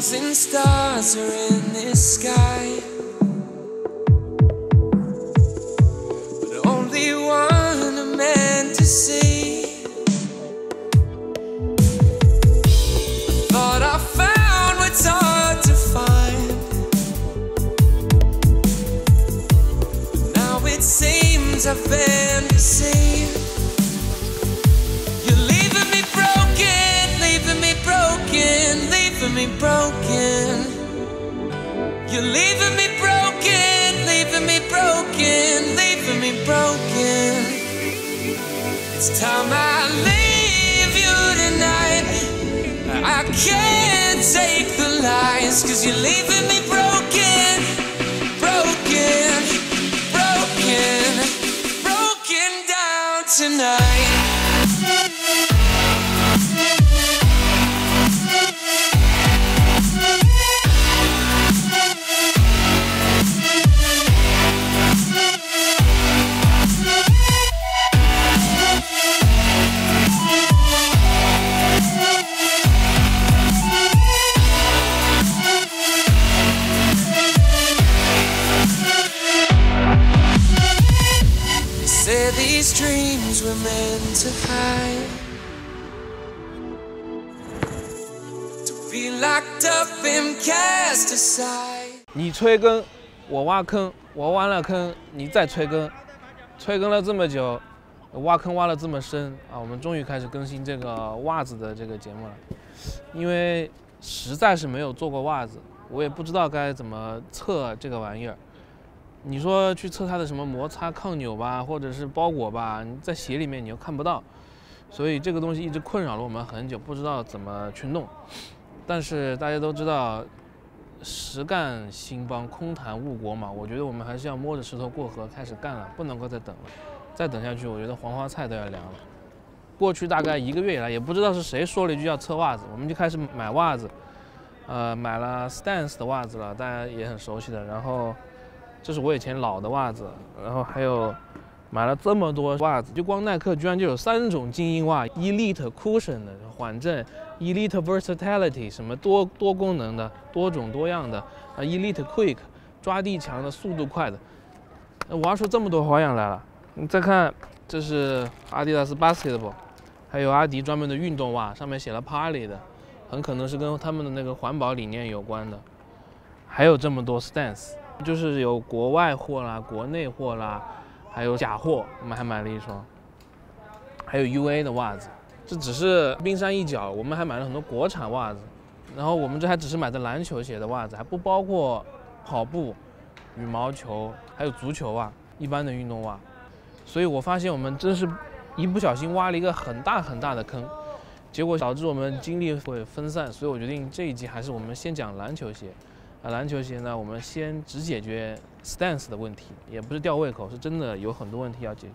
thousand stars are in this sky. You're leaving me broken, leaving me broken, leaving me broken. It's time I leave you tonight. I can't take the lies, cause you're leaving me broken, 催更，我挖坑，我挖了坑，你再催更，催更了这么久，挖坑挖了这么深啊，我们终于开始更新这个袜子的这个节目了。因为实在是没有做过袜子，我也不知道该怎么测这个玩意儿。你说去测它的什么摩擦抗扭吧，或者是包裹吧，在鞋里面你又看不到，所以这个东西一直困扰了我们很久，不知道怎么去弄。但是大家都知道，实干兴邦，空谈误国嘛。我觉得我们还是要摸着石头过河，开始干了，不能够再等了。再等下去，我觉得黄花菜都要凉了。过去大概一个月以来，也不知道是谁说了一句要测袜子，我们就开始买袜子。呃，买了 Stance 的袜子了，大家也很熟悉的。然后，这是我以前老的袜子，然后还有买了这么多袜子，就光耐克居然就有三种精英袜：Elite Cushion 的缓震，Elite Versatility 什么多多功能的、多种多样的啊，Elite Quick 抓地强的、速度快的。那我要说这么多花样来了，你再看，这是阿迪达斯 Basketball，还有阿迪专门的运动袜，上面写了 Parley 的，很可能是跟他们的那个环保理念有关的。还有这么多 Stance。就是有国外货啦，国内货啦，还有假货，我们还买了一双，还有 UA 的袜子，这只是冰山一角，我们还买了很多国产袜子，然后我们这还只是买的篮球鞋的袜子，还不包括跑步、羽毛球，还有足球袜，一般的运动袜，所以我发现我们真是一不小心挖了一个很大很大的坑，结果导致我们精力会分散，所以我决定这一集还是我们先讲篮球鞋。啊，篮球鞋呢，我们先只解决 stance 的问题，也不是吊胃口，是真的有很多问题要解决，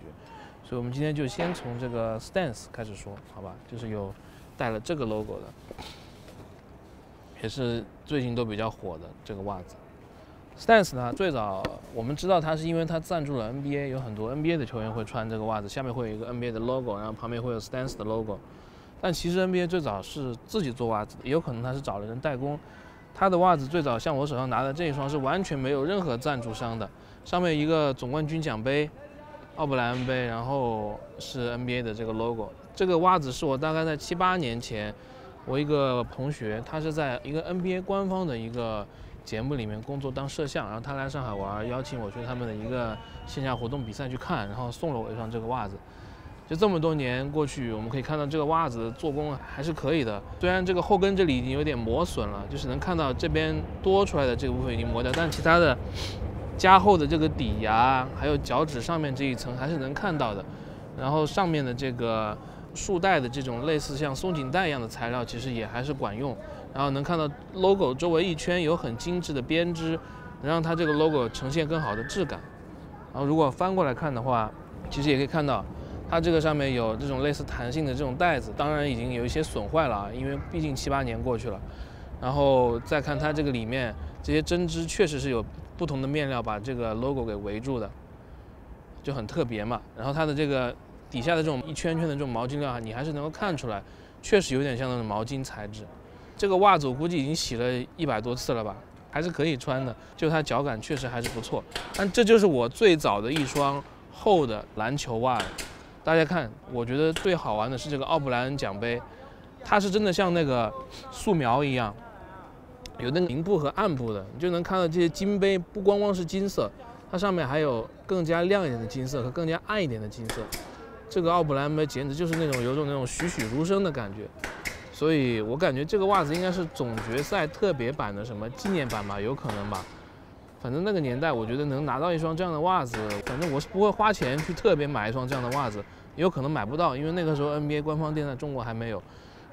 所以我们今天就先从这个 stance 开始说，好吧？就是有带了这个 logo 的，也是最近都比较火的这个袜子。stance 呢，最早我们知道它是因为它赞助了 NBA，有很多 NBA 的球员会穿这个袜子，下面会有一个 NBA 的 logo，然后旁边会有 stance 的 logo。但其实 NBA 最早是自己做袜子的，也有可能他是找了人代工。他的袜子最早像我手上拿的这一双是完全没有任何赞助商的，上面一个总冠军奖杯，奥布莱恩杯，然后是 NBA 的这个 logo。这个袜子是我大概在七八年前，我一个同学，他是在一个 NBA 官方的一个节目里面工作当摄像，然后他来上海玩，邀请我去他们的一个线下活动比赛去看，然后送了我一双这个袜子。就这么多年过去，我们可以看到这个袜子的做工还是可以的。虽然这个后跟这里已经有点磨损了，就是能看到这边多出来的这个部分已经磨掉，但其他的加厚的这个底呀，还有脚趾上面这一层还是能看到的。然后上面的这个束带的这种类似像松紧带一样的材料，其实也还是管用。然后能看到 logo 周围一圈有很精致的编织，能让它这个 logo 呈现更好的质感。然后如果翻过来看的话，其实也可以看到。它这个上面有这种类似弹性的这种带子，当然已经有一些损坏了啊，因为毕竟七八年过去了。然后再看它这个里面这些针织，确实是有不同的面料把这个 logo 给围住的，就很特别嘛。然后它的这个底下的这种一圈圈的这种毛巾料啊，你还是能够看出来，确实有点像那种毛巾材质。这个袜子我估计已经洗了一百多次了吧，还是可以穿的，就它脚感确实还是不错。但这就是我最早的一双厚的篮球袜。大家看，我觉得最好玩的是这个奥布莱恩奖杯，它是真的像那个素描一样，有那个明部和暗部的，你就能看到这些金杯不光光是金色，它上面还有更加亮一点的金色和更加暗一点的金色。这个奥布莱恩杯简直就是那种有种那种栩栩如生的感觉，所以我感觉这个袜子应该是总决赛特别版的什么纪念版吧，有可能吧。反正那个年代，我觉得能拿到一双这样的袜子，反正我是不会花钱去特别买一双这样的袜子，也有可能买不到，因为那个时候 NBA 官方店在中国还没有，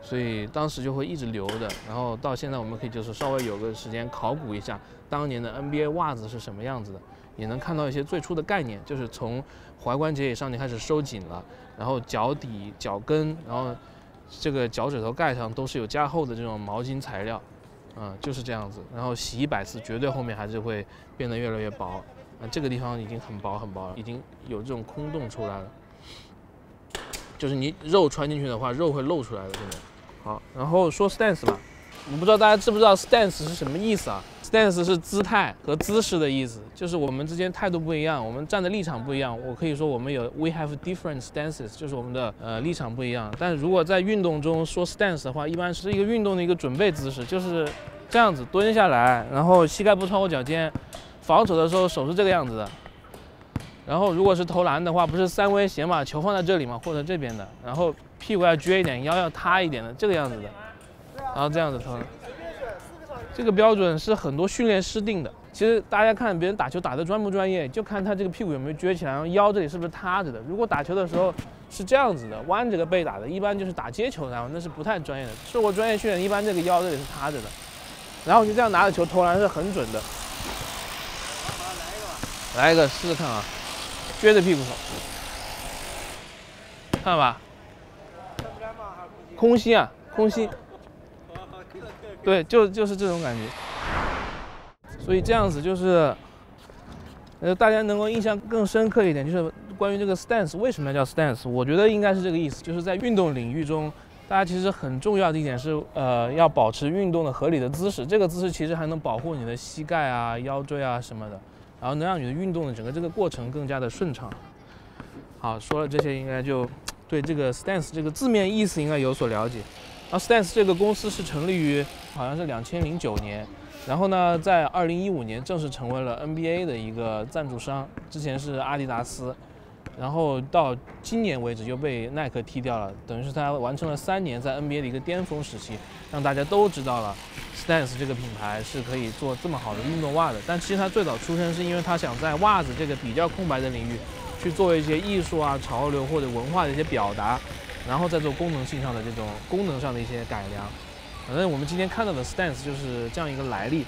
所以当时就会一直留着。然后到现在，我们可以就是稍微有个时间考古一下当年的 NBA 袜子是什么样子的，也能看到一些最初的概念，就是从踝关节以上就开始收紧了，然后脚底、脚跟，然后这个脚趾头盖上都是有加厚的这种毛巾材料。嗯，就是这样子。然后洗一百次，绝对后面还是会变得越来越薄。啊，这个地方已经很薄很薄了，已经有这种空洞出来了。就是你肉穿进去的话，肉会露出来的，真的。好，然后说 stance 吧，我不知道大家知不知道 stance 是什么意思啊？stance 是姿态和姿势的意思，就是我们之间态度不一样，我们站的立场不一样。我可以说我们有 we have different stances，就是我们的呃立场不一样。但如果在运动中说 stance 的话，一般是一个运动的一个准备姿势，就是这样子蹲下来，然后膝盖不超过脚尖，防守的时候手是这个样子的。然后如果是投篮的话，不是三威胁嘛，球放在这里嘛，或者这边的，然后屁股要撅一点，腰要塌一点的，这个样子的，然后这样子投。这个标准是很多训练师定的。其实大家看别人打球打得专不专业，就看他这个屁股有没有撅起来，然后腰这里是不是塌着的。如果打球的时候是这样子的，弯着个背打的，一般就是打接球然后那是不太专业的。受过专业训练，一般这个腰这里是塌着的。然后就这样拿着球投篮是很准的。来一个试试看啊，撅着屁股投，看吧，空心啊，空心。对，就就是这种感觉，所以这样子就是，呃，大家能够印象更深刻一点，就是关于这个 stance 为什么要叫 stance，我觉得应该是这个意思，就是在运动领域中，大家其实很重要的一点是，呃，要保持运动的合理的姿势，这个姿势其实还能保护你的膝盖啊、腰椎啊什么的，然后能让你的运动的整个这个过程更加的顺畅。好，说了这些，应该就对这个 stance 这个字面意思应该有所了解。啊，Stance 这个公司是成立于好像是两千零九年，然后呢，在二零一五年正式成为了 NBA 的一个赞助商，之前是阿迪达斯，然后到今年为止又被耐克踢掉了，等于是他完成了三年在 NBA 的一个巅峰时期，让大家都知道了 Stance 这个品牌是可以做这么好的运动袜的。但其实他最早出生是因为他想在袜子这个比较空白的领域，去做一些艺术啊、潮流或者文化的一些表达。然后再做功能性上的这种功能上的一些改良，反正我们今天看到的 Stance 就是这样一个来历。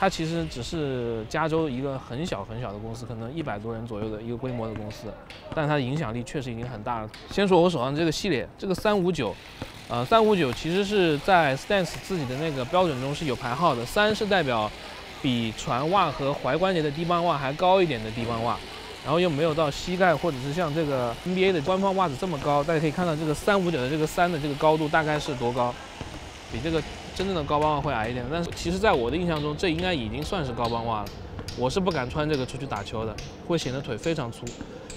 它其实只是加州一个很小很小的公司，可能一百多人左右的一个规模的公司，但它的影响力确实已经很大了。先说我手上这个系列，这个三五九，呃，三五九其实是在 Stance 自己的那个标准中是有排号的，三是代表比船袜和踝关节的低帮袜还高一点的低帮袜。然后又没有到膝盖，或者是像这个 NBA 的官方袜子这么高。大家可以看到这个三五九的这个三的这个高度大概是多高？比这个真正的高帮袜会矮一点。但是其实在我的印象中，这应该已经算是高帮袜了。我是不敢穿这个出去打球的，会显得腿非常粗。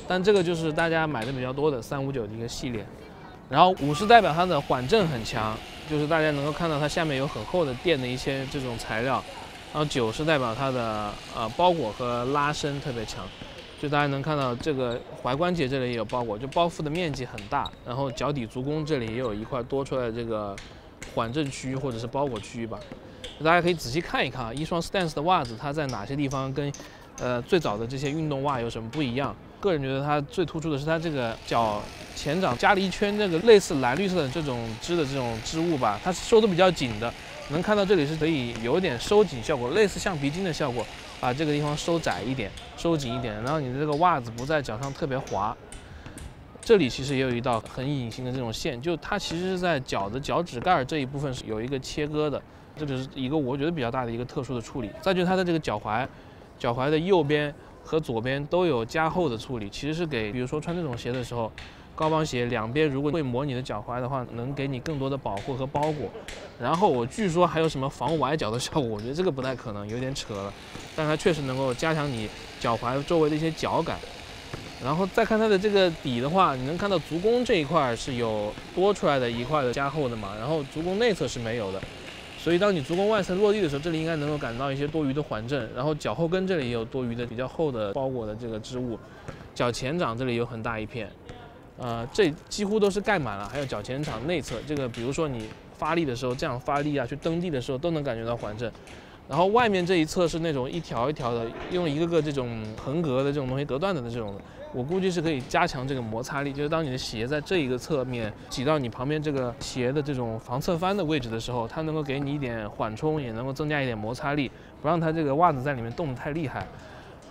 但这个就是大家买的比较多的三五九的一个系列。然后五是代表它的缓震很强，就是大家能够看到它下面有很厚的垫的一些这种材料。然后九是代表它的呃包裹和拉伸特别强。就大家能看到这个踝关节这里也有包裹，就包覆的面积很大。然后脚底足弓这里也有一块多出来的这个缓震区域或者是包裹区域吧。大家可以仔细看一看啊，一双 Stance 的袜子它在哪些地方跟呃最早的这些运动袜有什么不一样？个人觉得它最突出的是它这个脚前掌加了一圈这个类似蓝绿色的这种织的这种织物吧，它是收的比较紧的。能看到这里是可以有点收紧效果，类似橡皮筋的效果。把这个地方收窄一点，收紧一点，然后你的这个袜子不在脚上特别滑。这里其实也有一道很隐形的这种线，就它其实是在脚的脚趾盖这一部分是有一个切割的，这就是一个我觉得比较大的一个特殊的处理。再就是它的这个脚踝，脚踝的右边和左边都有加厚的处理，其实是给比如说穿这种鞋的时候，高帮鞋两边如果会磨你的脚踝的话，能给你更多的保护和包裹。然后我据说还有什么防崴脚的效果，我觉得这个不太可能，有点扯了。但它确实能够加强你脚踝周围的一些脚感。然后再看它的这个底的话，你能看到足弓这一块是有多出来的一块的加厚的嘛，然后足弓内侧是没有的。所以当你足弓外侧落地的时候，这里应该能够感到一些多余的缓震。然后脚后跟这里也有多余的比较厚的包裹的这个织物，脚前掌这里有很大一片。呃，这几乎都是盖满了，还有脚前掌内侧，这个比如说你发力的时候，这样发力啊，去蹬地的时候都能感觉到缓震。然后外面这一侧是那种一条一条的，用一个个这种横格的这种东西隔断的的这种，我估计是可以加强这个摩擦力。就是当你的鞋在这一个侧面挤到你旁边这个鞋的这种防侧翻的位置的时候，它能够给你一点缓冲，也能够增加一点摩擦力，不让它这个袜子在里面动得太厉害。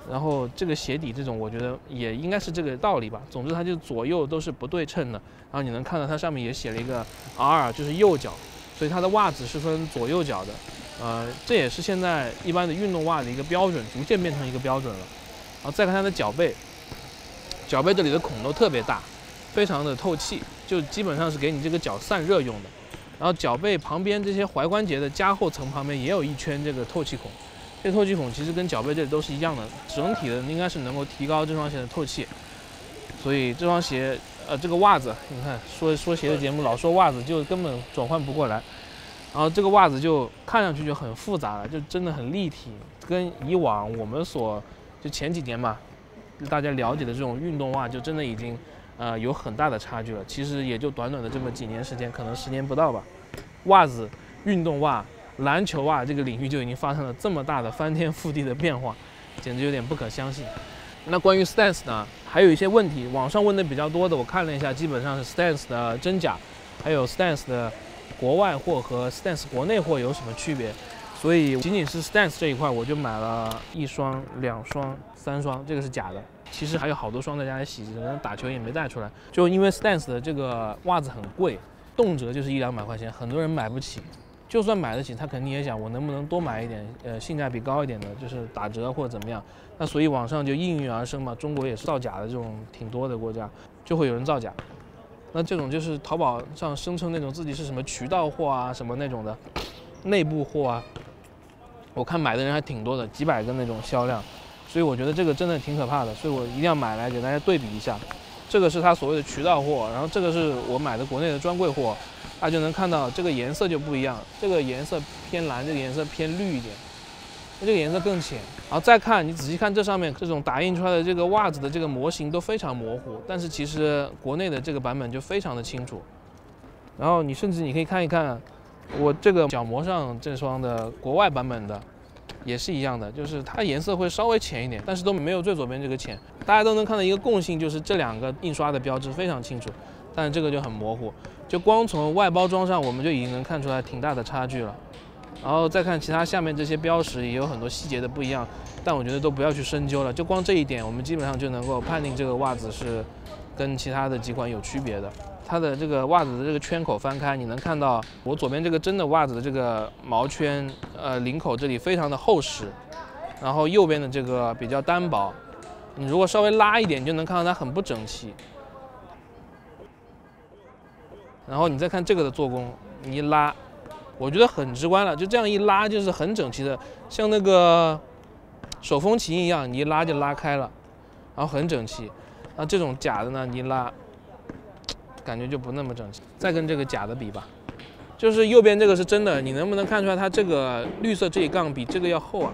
然后这个鞋底这种，我觉得也应该是这个道理吧。总之，它就左右都是不对称的。然后你能看到它上面也写了一个 R，就是右脚，所以它的袜子是分左右脚的。呃，这也是现在一般的运动袜的一个标准，逐渐变成一个标准了。然后再看它的脚背，脚背这里的孔都特别大，非常的透气，就基本上是给你这个脚散热用的。然后脚背旁边这些踝关节的加厚层旁边也有一圈这个透气孔。这透气孔其实跟脚背这里都是一样的，整体的应该是能够提高这双鞋的透气。所以这双鞋，呃，这个袜子，你看说说鞋的节目老说袜子，就根本转换不过来。然后这个袜子就看上去就很复杂了，就真的很立体，跟以往我们所就前几年嘛，大家了解的这种运动袜就真的已经，呃，有很大的差距了。其实也就短短的这么几年时间，可能十年不到吧，袜子，运动袜。篮球袜这个领域就已经发生了这么大的翻天覆地的变化，简直有点不可相信。那关于 Stance 呢，还有一些问题，网上问的比较多的，我看了一下，基本上是 Stance 的真假，还有 Stance 的国外货和 Stance 国内货有什么区别。所以仅仅是 Stance 这一块，我就买了一双、两双、三双，这个是假的。其实还有好多双在家里洗，可能打球也没带出来。就因为 Stance 的这个袜子很贵，动辄就是一两百块钱，很多人买不起。就算买得起，他肯定也想我能不能多买一点，呃，性价比高一点的，就是打折或者怎么样。那所以网上就应运而生嘛，中国也是造假的这种挺多的国家，就会有人造假。那这种就是淘宝上声称那种自己是什么渠道货啊，什么那种的内部货啊，我看买的人还挺多的，几百个那种销量。所以我觉得这个真的挺可怕的，所以我一定要买来给大家对比一下。这个是他所谓的渠道货，然后这个是我买的国内的专柜货。大家就能看到这个颜色就不一样，这个颜色偏蓝，这个颜色偏绿一点，那这个颜色更浅。然后再看，你仔细看这上面这种打印出来的这个袜子的这个模型都非常模糊，但是其实国内的这个版本就非常的清楚。然后你甚至你可以看一看我这个脚膜上这双的国外版本的，也是一样的，就是它颜色会稍微浅一点，但是都没有最左边这个浅。大家都能看到一个共性，就是这两个印刷的标志非常清楚，但这个就很模糊。就光从外包装上，我们就已经能看出来挺大的差距了。然后再看其他下面这些标识，也有很多细节的不一样，但我觉得都不要去深究了。就光这一点，我们基本上就能够判定这个袜子是跟其他的几款有区别的。它的这个袜子的这个圈口翻开，你能看到我左边这个真的袜子的这个毛圈，呃，领口这里非常的厚实，然后右边的这个比较单薄。你如果稍微拉一点，就能看到它很不整齐。然后你再看这个的做工，你一拉，我觉得很直观了，就这样一拉就是很整齐的，像那个手风琴一样，你一拉就拉开了，然后很整齐。那这种假的呢，你一拉，感觉就不那么整齐。再跟这个假的比吧，就是右边这个是真的，你能不能看出来它这个绿色这一杠比这个要厚啊？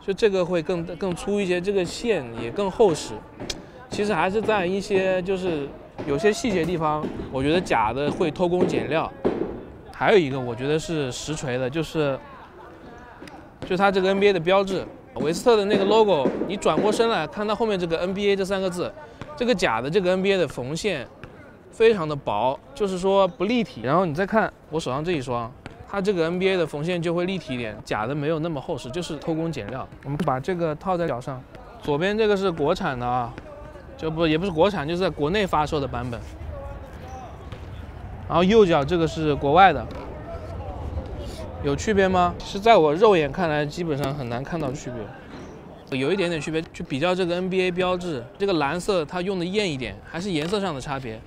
就这个会更更粗一些，这个线也更厚实。其实还是在一些就是。有些细节地方，我觉得假的会偷工减料。还有一个，我觉得是实锤的，就是，就它这个 NBA 的标志，韦斯特的那个 logo，你转过身来看它后面这个 NBA 这三个字，这个假的这个 NBA 的缝线非常的薄，就是说不立体。然后你再看我手上这一双，它这个 NBA 的缝线就会立体一点，假的没有那么厚实，就是偷工减料。我们把这个套在脚上，左边这个是国产的啊。就不也不是国产，就是在国内发售的版本。然后右脚这个是国外的，有区别吗？是在我肉眼看来，基本上很难看到区别。有一点点区别。去比较这个 NBA 标志，这个蓝色它用的艳一点，还是颜色上的差别。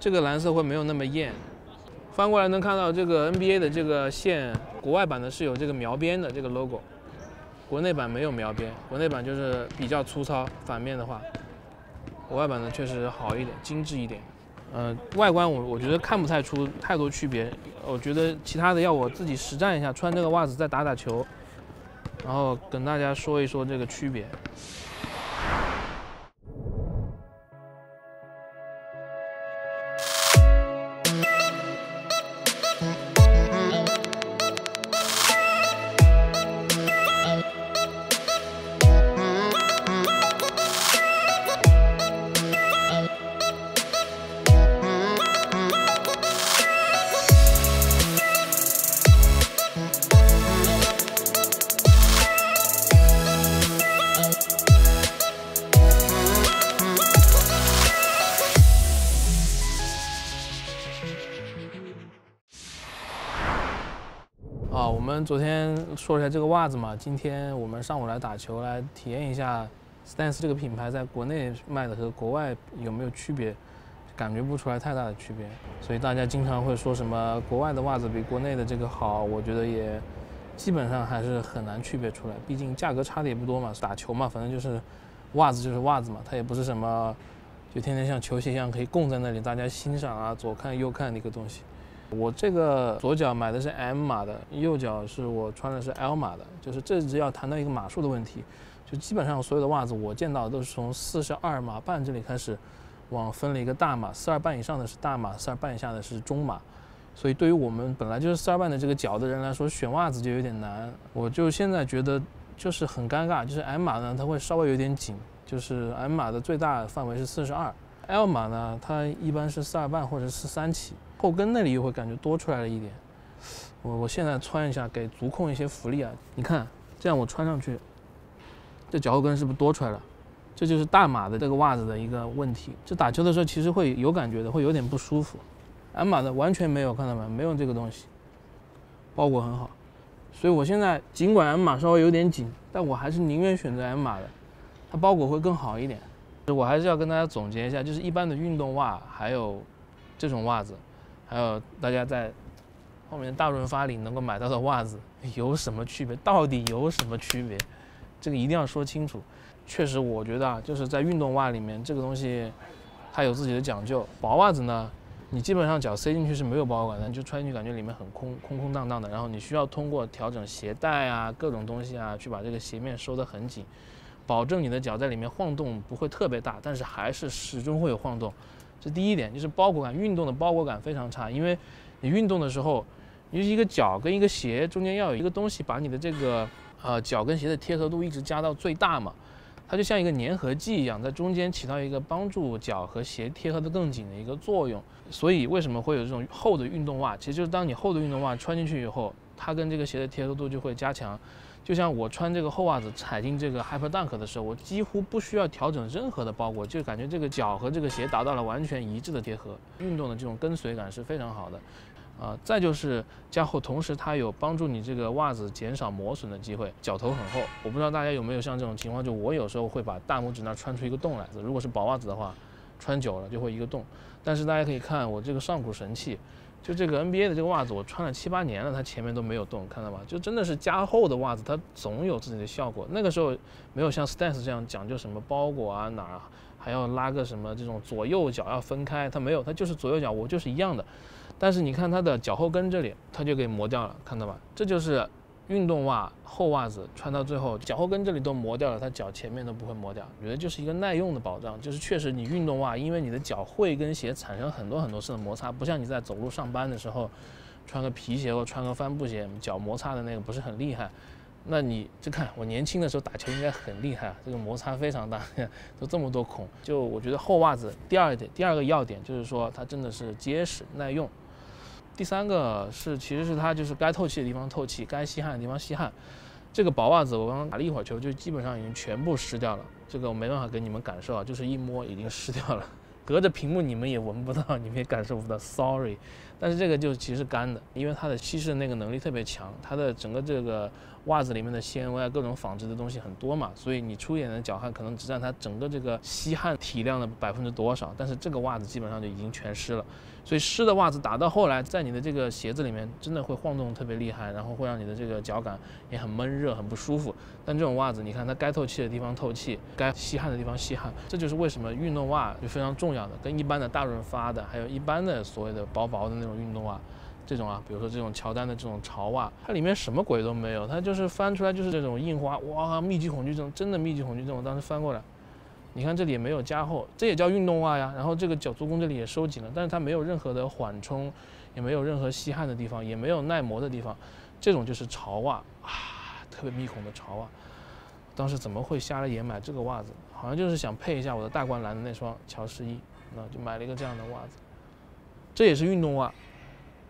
这个蓝色会没有那么艳。翻过来能看到这个 NBA 的这个线，国外版的是有这个描边的这个 logo，国内版没有描边，国内版就是比较粗糙。反面的话，国外版的确实好一点，精致一点。呃，外观我我觉得看不太出太多区别。我觉得其他的要我自己实战一下，穿这个袜子再打打球，然后跟大家说一说这个区别。说一下这个袜子嘛，今天我们上午来打球，来体验一下 Stance 这个品牌在国内卖的和国外有没有区别，感觉不出来太大的区别。所以大家经常会说什么国外的袜子比国内的这个好，我觉得也基本上还是很难区别出来，毕竟价格差的也不多嘛。打球嘛，反正就是袜子就是袜子嘛，它也不是什么就天天像球鞋一样可以供在那里大家欣赏啊，左看右看的一个东西。我这个左脚买的是 M 码的，右脚是我穿的是 L 码的，就是这只要谈到一个码数的问题，就基本上所有的袜子我见到都是从四十二码半这里开始，往分了一个大码，四二半以上的是大码，四二半以下的是中码，所以对于我们本来就是四二半的这个脚的人来说，选袜子就有点难。我就现在觉得就是很尴尬，就是 M 码呢它会稍微有点紧，就是 M 码的最大范围是四十二，L 码呢它一般是四二半或者是三起。后跟那里又会感觉多出来了一点，我我现在穿一下，给足控一些福利啊！你看，这样我穿上去，这脚后跟是不是多出来了？这就是大码的这个袜子的一个问题。这打球的时候其实会有感觉的，会有点不舒服。M 码的完全没有，看到没？没有这个东西，包裹很好。所以我现在尽管 M 码稍微有点紧，但我还是宁愿选择 M 码的，它包裹会更好一点。我还是要跟大家总结一下，就是一般的运动袜还有这种袜子。还有大家在后面大润发里能够买到的袜子 有什么区别？到底有什么区别？这个一定要说清楚。确实，我觉得啊，就是在运动袜里面，这个东西它有自己的讲究。薄袜子呢，你基本上脚塞进去是没有包裹感的，就穿进去感觉里面很空空空荡荡的。然后你需要通过调整鞋带啊、各种东西啊，去把这个鞋面收得很紧，保证你的脚在里面晃动不会特别大，但是还是始终会有晃动。这第一点就是包裹感，运动的包裹感非常差，因为你运动的时候，你一个脚跟一个鞋中间要有一个东西把你的这个呃脚跟鞋的贴合度一直加到最大嘛，它就像一个粘合剂一样，在中间起到一个帮助脚和鞋贴合的更紧的一个作用。所以为什么会有这种厚的运动袜？其实就是当你厚的运动袜穿进去以后，它跟这个鞋的贴合度就会加强。就像我穿这个厚袜子踩进这个 Hyper Dunk 的时候，我几乎不需要调整任何的包裹，就感觉这个脚和这个鞋达到了完全一致的贴合，运动的这种跟随感是非常好的。啊，再就是加厚，同时它有帮助你这个袜子减少磨损的机会。脚头很厚，我不知道大家有没有像这种情况，就我有时候会把大拇指那穿出一个洞来。如果是薄袜子的话，穿久了就会一个洞。但是大家可以看我这个上古神器。就这个 NBA 的这个袜子，我穿了七八年了，它前面都没有动，看到吧？就真的是加厚的袜子，它总有自己的效果。那个时候没有像 Stance 这样讲究什么包裹啊，哪儿还要拉个什么这种左右脚要分开，它没有，它就是左右脚我就是一样的。但是你看它的脚后跟这里，它就给磨掉了，看到吧？这就是。运动袜、厚袜子穿到最后，脚后跟这里都磨掉了，它脚前面都不会磨掉。我觉得就是一个耐用的保障，就是确实你运动袜，因为你的脚会跟鞋产生很多很多次的摩擦，不像你在走路上班的时候，穿个皮鞋或穿个帆布鞋，脚摩擦的那个不是很厉害。那你就看我年轻的时候打球应该很厉害啊，这个摩擦非常大，都这么多孔。就我觉得厚袜子第二点，第二个要点就是说它真的是结实耐用。第三个是，其实是它就是该透气的地方透气，该吸汗的地方吸汗。这个薄袜子我刚刚打了一会儿球，就基本上已经全部湿掉了。这个我没办法给你们感受啊，就是一摸已经湿掉了，隔着屏幕你们也闻不到，你们也感受不到。Sorry，但是这个就其实干的，因为它的吸湿那个能力特别强，它的整个这个袜子里面的纤维啊，各种纺织的东西很多嘛，所以你出一点的脚汗可能只占它整个这个吸汗体量的百分之多少，但是这个袜子基本上就已经全湿了。所以湿的袜子打到后来，在你的这个鞋子里面真的会晃动特别厉害，然后会让你的这个脚感也很闷热、很不舒服。但这种袜子，你看它该透气的地方透气，该吸汗的地方吸汗，这就是为什么运动袜就非常重要的，跟一般的大润发的，还有一般的所谓的薄薄的那种运动袜，这种啊，比如说这种乔丹的这种潮袜，它里面什么鬼都没有，它就是翻出来就是这种印花，哇，密集恐惧症，真的密集恐惧症，我当时翻过来。你看这里也没有加厚，这也叫运动袜呀。然后这个脚足弓这里也收紧了，但是它没有任何的缓冲，也没有任何吸汗的地方，也没有耐磨的地方。这种就是潮袜啊，特别密孔的潮袜。当时怎么会瞎了眼买这个袜子？好像就是想配一下我的大灌篮的那双乔十一，那就买了一个这样的袜子。这也是运动袜，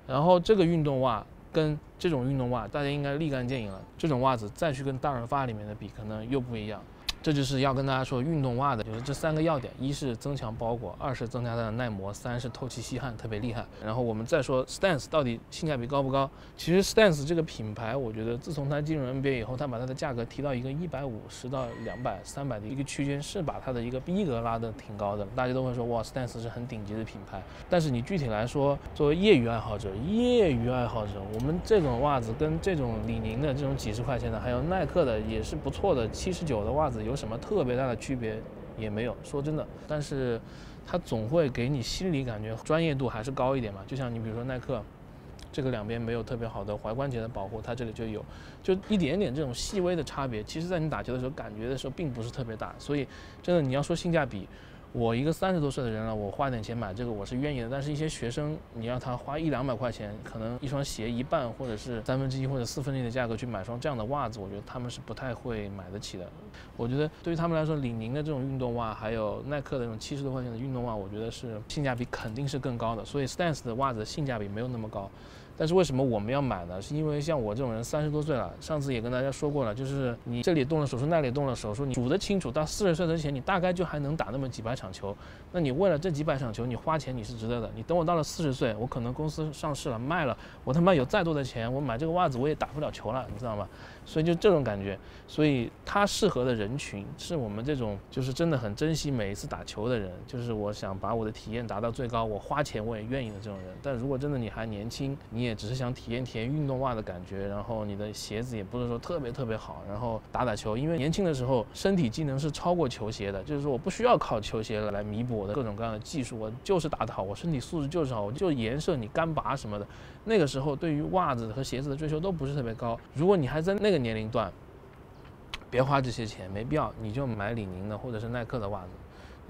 然后这个运动袜跟这种运动袜大家应该立竿见影了。这种袜子再去跟大润发里面的比，可能又不一样。这就是要跟大家说运动袜的，就是这三个要点：一是增强包裹，二是增加它的耐磨，三是透气吸汗特别厉害。然后我们再说 Stance 到底性价比高不高？其实 Stance 这个品牌，我觉得自从它进入 NBA 以后，它把它的价格提到一个一百五十到两百、三百的一个区间，是把它的一个逼格拉得挺高的。大家都会说哇，Stance 是很顶级的品牌。但是你具体来说，作为业余爱好者，业余爱好者，我们这种袜子跟这种李宁的这种几十块钱的，还有耐克的也是不错的七十九的袜子有。有什么特别大的区别也没有，说真的，但是它总会给你心理感觉专业度还是高一点嘛。就像你比如说耐克，这个两边没有特别好的踝关节的保护，它这里就有，就一点点这种细微的差别，其实在你打球的时候感觉的时候并不是特别大。所以真的你要说性价比。我一个三十多岁的人了，我花点钱买这个我是愿意的。但是，一些学生，你要他花一两百块钱，可能一双鞋一半或者是三分之一或者四分之一的价格去买双这样的袜子，我觉得他们是不太会买得起的。我觉得对于他们来说，李宁的这种运动袜，还有耐克的这种七十多块钱的运动袜，我觉得是性价比肯定是更高的。所以，Stance 的袜子性价比没有那么高。但是为什么我们要买呢？是因为像我这种人三十多岁了，上次也跟大家说过了，就是你这里动了手术，那里动了手术，你数得清楚，到四十岁之前，你大概就还能打那么几百场球。那你为了这几百场球，你花钱你是值得的。你等我到了四十岁，我可能公司上市了，卖了，我他妈有再多的钱，我买这个袜子我也打不了球了，你知道吗？所以就这种感觉，所以它适合的人群是我们这种就是真的很珍惜每一次打球的人，就是我想把我的体验达到最高，我花钱我也愿意的这种人。但如果真的你还年轻，你也只是想体验体验运动袜的感觉，然后你的鞋子也不是说特别特别好，然后打打球，因为年轻的时候身体机能是超过球鞋的，就是说我不需要靠球鞋来弥补我的各种各样的技术，我就是打得好，我身体素质就是好，我就颜色你干拔什么的。那个时候对于袜子和鞋子的追求都不是特别高。如果你还在那个年龄段，别花这些钱，没必要，你就买李宁的或者是耐克的袜子。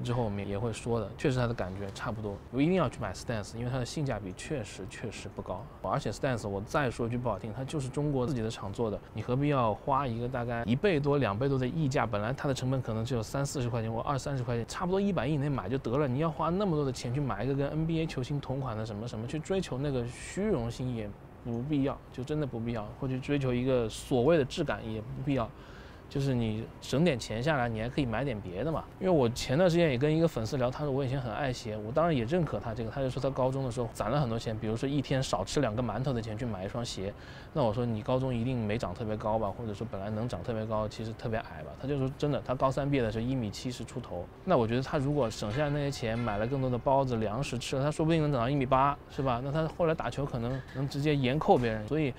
之后我们也会说的，确实它的感觉差不多。我一定要去买 Stance，因为它的性价比确实确实不高。而且 Stance，我再说句不好听，它就是中国自己的厂做的，你何必要花一个大概一倍多、两倍多的溢价？本来它的成本可能只有三四十块钱或二三十块钱，差不多一百以内买就得了。你要花那么多的钱去买一个跟 NBA 球星同款的什么什么，去追求那个虚荣心也不必要，就真的不必要。或者追求一个所谓的质感也不必要。就是你省点钱下来，你还可以买点别的嘛。因为我前段时间也跟一个粉丝聊，他说我以前很爱鞋，我当然也认可他这个。他就说他高中的时候攒了很多钱，比如说一天少吃两个馒头的钱去买一双鞋。那我说你高中一定没长特别高吧，或者说本来能长特别高，其实特别矮吧。他就说真的，他高三毕业的时候一米七十出头。那我觉得他如果省下那些钱买了更多的包子粮食吃了，他说不定能长到一米八，是吧？那他后来打球可能能直接严扣别人，所以。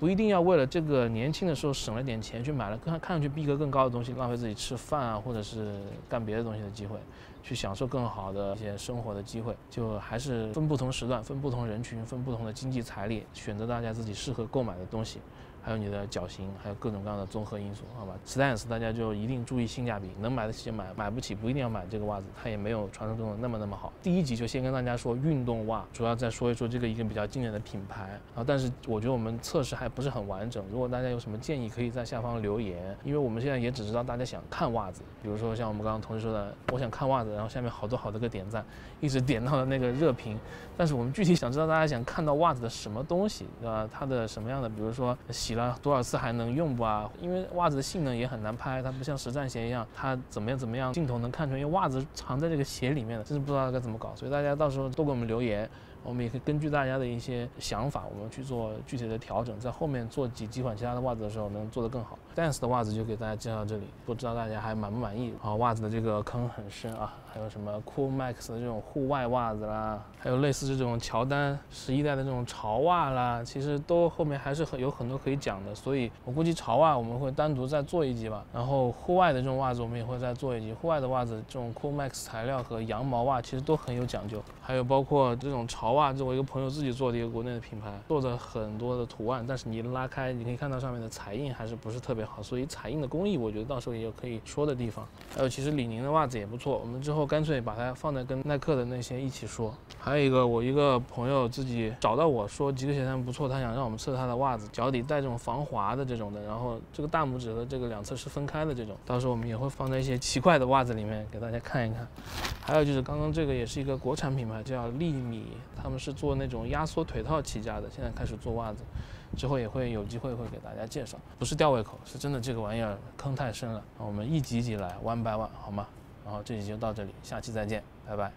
不一定要为了这个年轻的时候省了点钱去买了更看上去逼格更高的东西，浪费自己吃饭啊，或者是干别的东西的机会，去享受更好的一些生活的机会，就还是分不同时段、分不同人群、分不同的经济财力，选择大家自己适合购买的东西。还有你的脚型，还有各种各样的综合因素，好吧？Stance 大家就一定注意性价比，能买得起就买，买不起不一定要买这个袜子，它也没有传说中的那么那么好。第一集就先跟大家说运动袜，主要再说一说这个一个比较经典的品牌。然后，但是我觉得我们测试还不是很完整，如果大家有什么建议，可以在下方留言，因为我们现在也只知道大家想看袜子，比如说像我们刚刚同事说的，我想看袜子，然后下面好多好多个点赞，一直点到了那个热评，但是我们具体想知道大家想看到袜子的什么东西，对吧？它的什么样的，比如说洗了多少次还。能用不啊？因为袜子的性能也很难拍，它不像实战鞋一样，它怎么样怎么样，镜头能看出来，因为袜子藏在这个鞋里面的，真是不知道该怎么搞。所以大家到时候多给我们留言，我们也可以根据大家的一些想法，我们去做具体的调整，在后面做几几款其他的袜子的时候能做得更好。Dance 的袜子就给大家介绍到这里，不知道大家还满不满意？好，袜子的这个坑很深啊，还有什么 Cool Max 的这种户外袜子啦，还有类似这种乔丹十一代的这种潮袜啦，其实都后面还是很有很多可以讲的。所以我估计潮袜我们会单独再做一集吧，然后户外的这种袜子我们也会再做一集。户外的袜子这种 Cool Max 材料和羊毛袜其实都很有讲究，还有包括这种潮袜，这我一个朋友自己做的一个国内的品牌，做的很多的图案，但是你拉开你可以看到上面的彩印还是不是特别好好，所以彩印的工艺我觉得到时候也有可以说的地方。还有其实李宁的袜子也不错，我们之后干脆把它放在跟耐克的那些一起说。还有一个我一个朋友自己找到我说极客鞋谈不错，他想让我们测他的袜子脚底带这种防滑的这种的，然后这个大拇指和这个两侧是分开的这种，到时候我们也会放在一些奇怪的袜子里面给大家看一看。还有就是刚刚这个也是一个国产品牌，叫利米，他们是做那种压缩腿套起家的，现在开始做袜子，之后也会有机会会给大家介绍，不是吊胃口，是真的这个玩意儿坑太深了。我们一集一集来，one by one，好吗？然后这集就到这里，下期再见，拜拜。